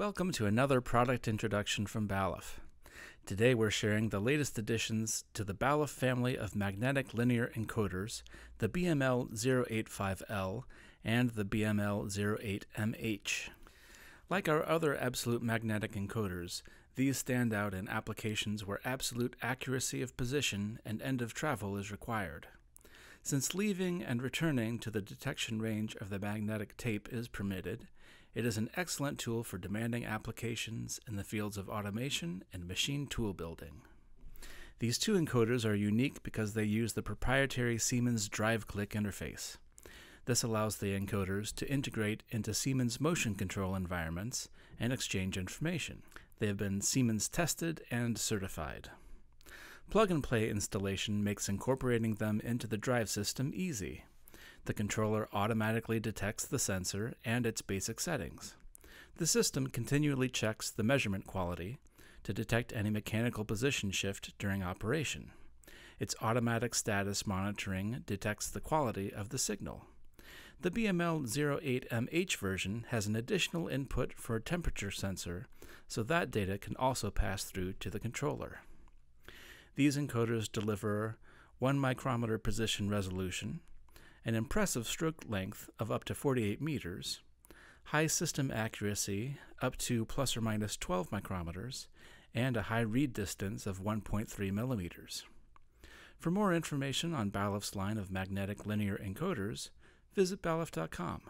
Welcome to another product introduction from Balluff. Today we're sharing the latest additions to the Balluff family of magnetic linear encoders, the BML085L and the BML08MH. Like our other absolute magnetic encoders, these stand out in applications where absolute accuracy of position and end of travel is required. Since leaving and returning to the detection range of the magnetic tape is permitted, it is an excellent tool for demanding applications in the fields of automation and machine tool building. These two encoders are unique because they use the proprietary Siemens Drive-Cliq interface. This allows the encoders to integrate into Siemens motion control environments and exchange information. They have been Siemens tested and certified. Plug and play installation makes incorporating them into the drive system easy. The controller automatically detects the sensor and its basic settings. The system continually checks the measurement quality to detect any mechanical position shift during operation. Its automatic status monitoring detects the quality of the signal. The BML08MH version has an additional input for a temperature sensor, so that data can also pass through to the controller. These encoders deliver 1 micrometer position resolution, an impressive stroke length of up to 48 meters, high system accuracy up to plus or minus 12 micrometers, and a high read distance of 1.3 millimeters. For more information on Balluff's line of magnetic linear encoders, visit balluff.com.